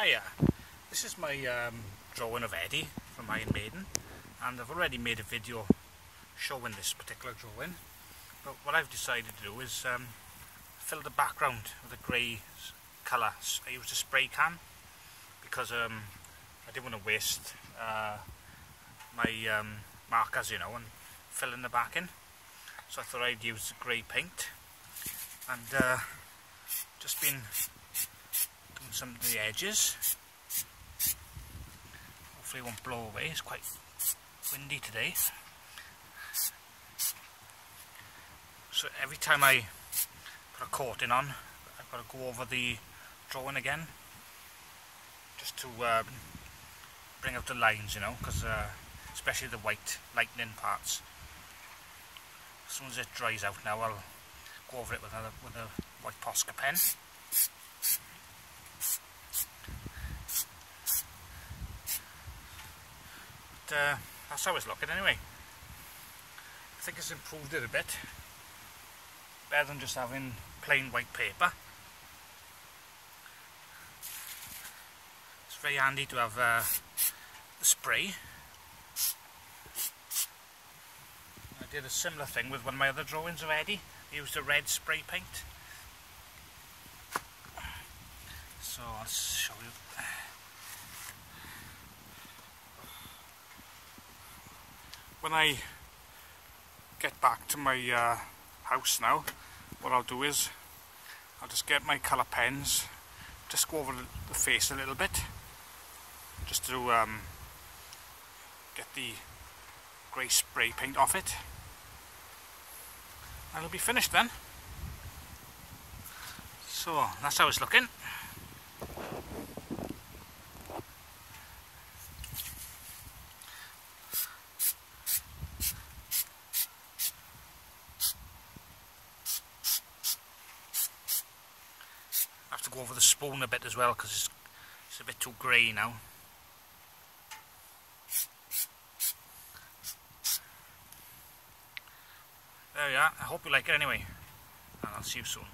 Hiya, this is my um, drawing of Eddie from Iron Maiden and I've already made a video showing this particular drawing. But what I've decided to do is um, fill the background with a grey colour. I used a spray can because um, I didn't want to waste uh, my um, markers you know and fill in the back in. So I thought I'd use grey paint. And uh, just been some of the edges. Hopefully it won't blow away, it's quite windy today. So every time I put a coating on, I've got to go over the drawing again, just to um, bring out the lines, you know, because uh, especially the white lightning parts. As soon as it dries out now, I'll go over it with a, with a white Posca pen. Uh, that's how it's looking anyway. I think it's improved it a bit. Better than just having plain white paper. It's very handy to have uh, the spray. I did a similar thing with one of my other drawings already. I used a red spray paint. So I'll show you when I get back to my uh, house now, what I'll do is I'll just get my colour pens, just go over the face a little bit, just to um, get the grey spray paint off it. And it'll be finished then. So that's how it's looking. Go over the spoon a bit as well because it's, it's a bit too grey now. There we are. I hope you like it anyway. And I'll see you soon.